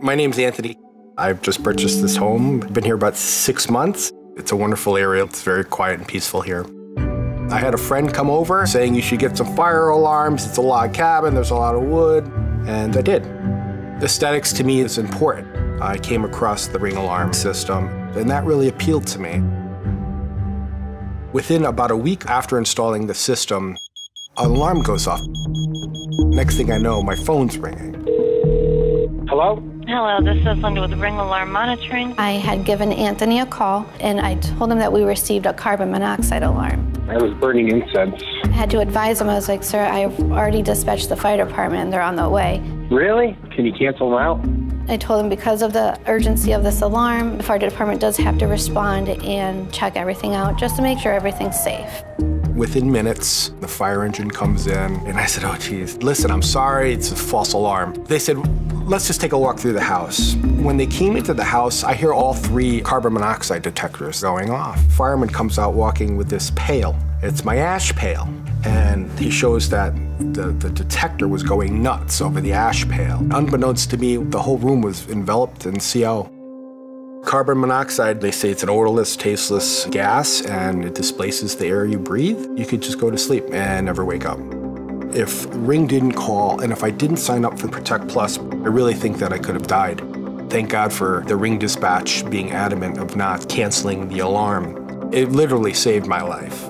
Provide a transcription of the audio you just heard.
My name's Anthony. I've just purchased this home. I've been here about six months. It's a wonderful area. It's very quiet and peaceful here. I had a friend come over saying you should get some fire alarms. It's a log cabin, there's a lot of wood, and I did. Aesthetics to me is important. I came across the ring alarm system, and that really appealed to me. Within about a week after installing the system, an alarm goes off. Next thing I know, my phone's ringing. Hello? Hello, this is Linda with Ring Alarm Monitoring. I had given Anthony a call and I told him that we received a carbon monoxide alarm. I was burning incense. I had to advise him, I was like, sir, I've already dispatched the fire department, they're on the way. Really? Can you cancel them out? I told him because of the urgency of this alarm, the fire department does have to respond and check everything out just to make sure everything's safe. Within minutes, the fire engine comes in, and I said, Oh, geez, listen, I'm sorry, it's a false alarm. They said, Let's just take a walk through the house. When they came into the house, I hear all three carbon monoxide detectors going off. Fireman comes out walking with this pail. It's my ash pail. And he shows that the, the detector was going nuts over the ash pail. Unbeknownst to me, the whole room was enveloped in CO. Carbon monoxide, they say it's an odorless, tasteless gas and it displaces the air you breathe. You could just go to sleep and never wake up. If Ring didn't call and if I didn't sign up for Protect Plus, I really think that I could have died. Thank God for the Ring dispatch being adamant of not canceling the alarm. It literally saved my life.